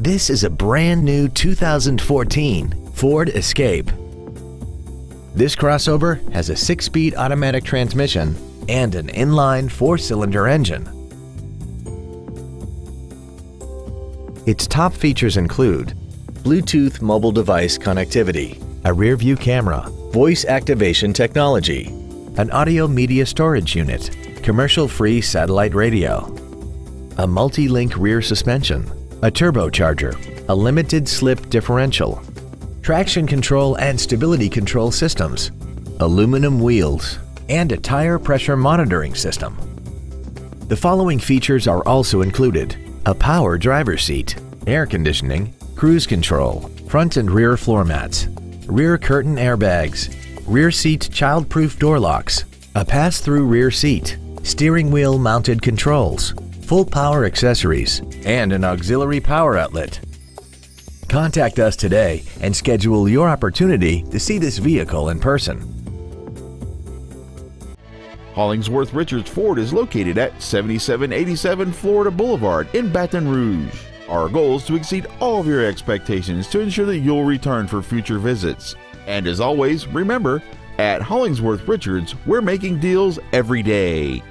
This is a brand new 2014 Ford Escape. This crossover has a six-speed automatic transmission and an inline four-cylinder engine. Its top features include Bluetooth mobile device connectivity, a rear-view camera, voice activation technology, an audio media storage unit, commercial-free satellite radio, a multi-link rear suspension, a turbocharger, a limited slip differential, traction control and stability control systems, aluminum wheels, and a tire pressure monitoring system. The following features are also included. A power driver's seat, air conditioning, cruise control, front and rear floor mats, rear curtain airbags, rear seat child-proof door locks, a pass-through rear seat, steering wheel mounted controls, full power accessories, and an auxiliary power outlet. Contact us today and schedule your opportunity to see this vehicle in person. Hollingsworth Richards Ford is located at 7787 Florida Boulevard in Baton Rouge. Our goal is to exceed all of your expectations to ensure that you'll return for future visits. And as always, remember, at Hollingsworth Richards, we're making deals every day.